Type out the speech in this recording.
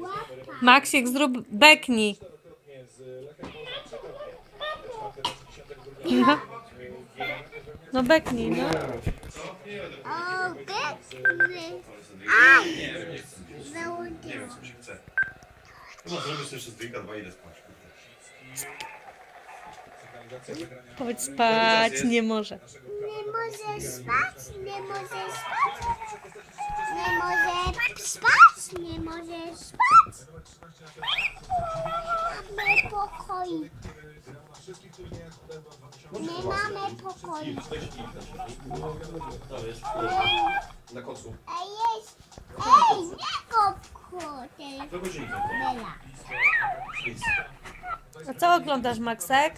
Łapa. Maksik, zrób bekni. No, beknij, no. O, chce. Chyba zrobisz jeszcze drinka dwa spać. Powiedz spać, nie może. Nie może spać, nie może spać. Nie może spać, nie może spać. Nie mamy pokoju. Nie mamy jest na kocu. Ej, jest. Ej, nie kopko. Do godzinki. Bela. A co oglądasz, Maksek?